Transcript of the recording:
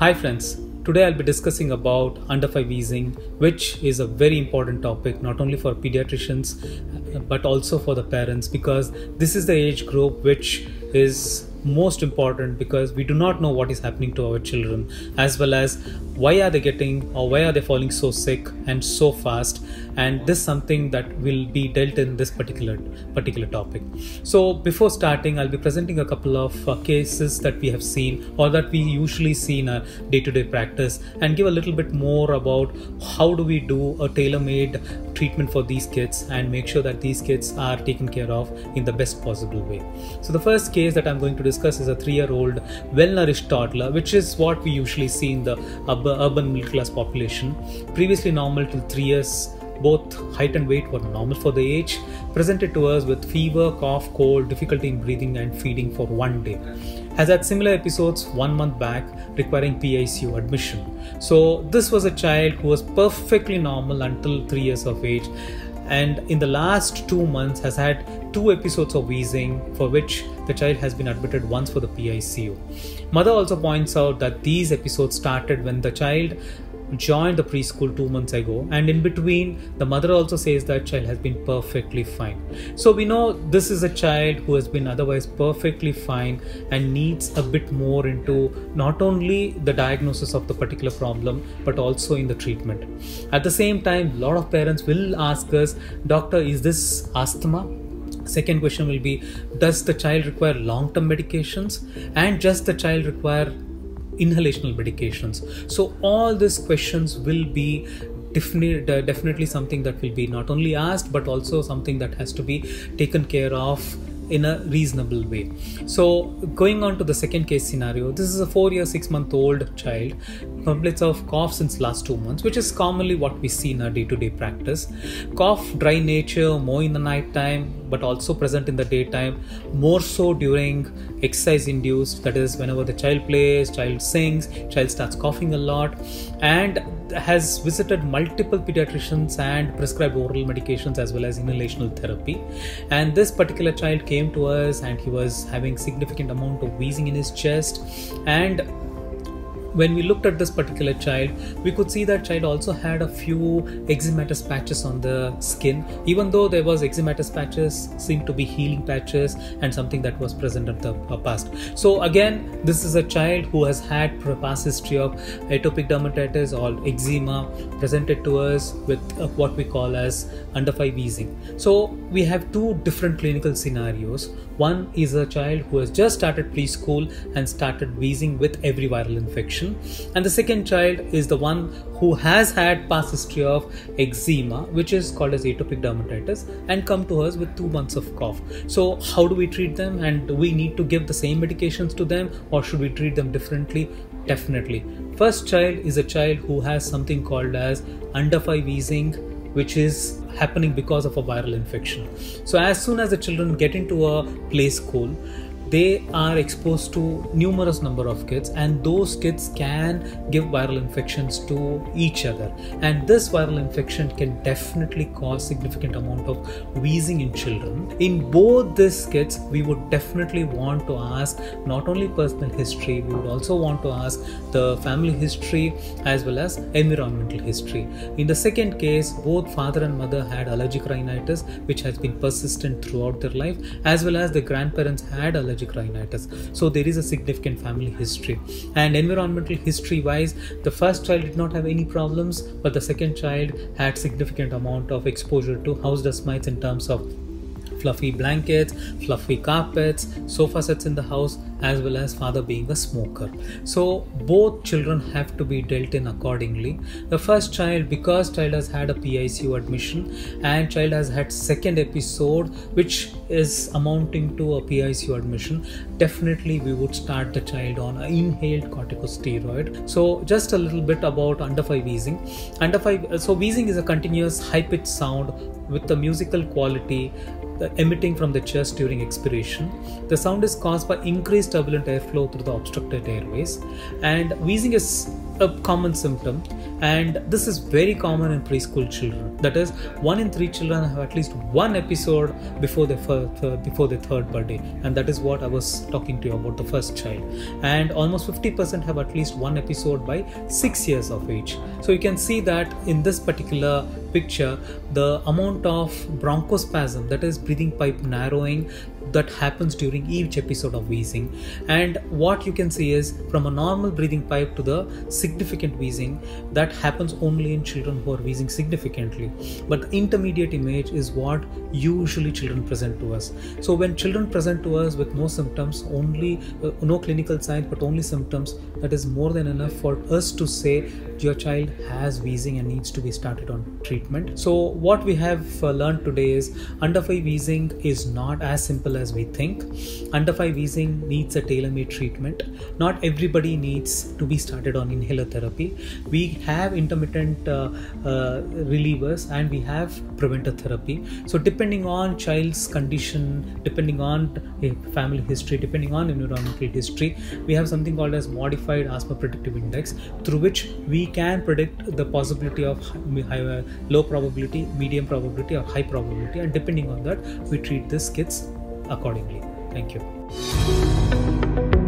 Hi friends, today I'll be discussing about under 5 wheezing, which is a very important topic not only for pediatricians uh, but also for the parents because this is the age group which is most important because we do not know what is happening to our children as well as why are they getting or why are they falling so sick and so fast. And this is something that will be dealt in this particular particular topic. So before starting i'll be presenting a couple of uh, cases that we have seen or that we usually see in our day-to-day practice and give a little bit more about how do we do a tailor-made treatment for these kids and make sure that these kids are taken care of in the best possible way so the first case that i'm going to discuss is a three year old well nourished toddler, which is what we usually see in the urban middle class population. Previously normal till three years, both height and weight were normal for the age, presented to us with fever, cough, cold, difficulty in breathing, and feeding for one day. Has had similar episodes one month back requiring PICU admission. So, this was a child who was perfectly normal until three years of age and in the last two months has had two episodes of wheezing for which the child has been admitted once for the PICU. Mother also points out that these episodes started when the child joined the preschool two months ago and in between the mother also says that child has been perfectly fine. So we know this is a child who has been otherwise perfectly fine and needs a bit more into not only the diagnosis of the particular problem but also in the treatment. At the same time a lot of parents will ask us doctor is this asthma? Second question will be does the child require long term medications? And does the child require inhalational medications. So all these questions will be definitely something that will be not only asked but also something that has to be taken care of in a reasonable way. So, going on to the second case scenario, this is a four year, six month old child, complaints of cough since last two months, which is commonly what we see in our day to day practice. Cough, dry nature, more in the night time, but also present in the daytime, more so during exercise induced, that is, whenever the child plays, child sings, child starts coughing a lot, and has visited multiple pediatricians and prescribed oral medications as well as inhalational therapy. And this particular child came to us and he was having significant amount of wheezing in his chest and when we looked at this particular child, we could see that child also had a few eczematous patches on the skin. Even though there was eczematous patches, seemed to be healing patches and something that was present at the uh, past. So again, this is a child who has had past history of atopic dermatitis or eczema presented to us with uh, what we call as under 5 wheezing. So we have two different clinical scenarios. One is a child who has just started preschool and started wheezing with every viral infection and the second child is the one who has had past history of eczema which is called as atopic dermatitis and come to us with two months of cough. So how do we treat them? And do we need to give the same medications to them or should we treat them differently? Definitely. First child is a child who has something called as under 5 wheezing which is happening because of a viral infection. So as soon as the children get into a play school they are exposed to numerous number of kids and those kids can give viral infections to each other. And this viral infection can definitely cause significant amount of wheezing in children. In both these kids we would definitely want to ask not only personal history we would also want to ask the family history as well as environmental history. In the second case both father and mother had allergic rhinitis which has been persistent throughout their life as well as the grandparents had allergic allergic rhinitis. So there is a significant family history. And environmental history wise, the first child did not have any problems, but the second child had significant amount of exposure to house dust mites in terms of fluffy blankets, fluffy carpets, sofa sets in the house, as well as father being a smoker. So both children have to be dealt in accordingly. The first child, because child has had a PICU admission and child has had second episode, which is amounting to a PICU admission, definitely we would start the child on an inhaled corticosteroid. So just a little bit about under 5 wheezing. Under 5, so wheezing is a continuous high pitched sound with the musical quality emitting from the chest during expiration. The sound is caused by increased turbulent airflow through the obstructed airways, and wheezing is a common symptom. And this is very common in preschool children. That is one in three children have at least one episode before their first, before their third birthday. And that is what i was talking to you about the first child. And almost 50% have at least one episode by 6 years of age. So you can see that in this particular picture the amount of bronchospasm that is breathing pipe narrowing that happens during each episode of wheezing. And what you can see is from a normal breathing pipe to the significant wheezing that happens only in children who are wheezing significantly. But the intermediate image is what usually children present to us. So when children present to us with no symptoms only uh, no clinical signs but only symptoms that is more than enough for us to say your child has wheezing and needs to be started on treatment so what we have uh, learned today is under 5 wheezing is not as simple as we think. Under 5 wheezing needs a tailor-made treatment. Not everybody needs to be started on inhaler therapy. We have intermittent uh, uh, relievers and we have preventer therapy. So depending on child's condition, depending on family history, depending on environmental history, we have something called as modified asthma predictive index through which we can predict the possibility of uh, low probability, medium probability, or high probability, and depending on that, we treat these kids accordingly. Thank you.